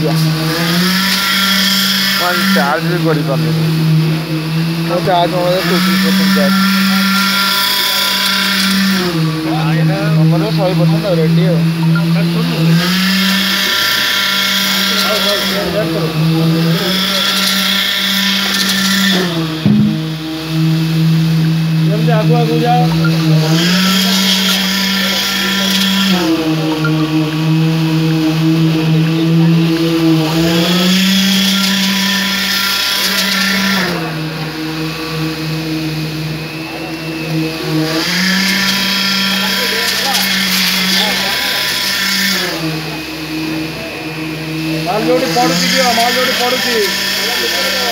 हाँ, चार्ज भी बड़ी कर वो हाँ, चार्ज हमारे चौबीस परसेंट चार्ज हमारे सौ परसेंट ऑलरेडी है आगू जाओ మాజోడి పడుతుంది మాజోడి పడుతుంది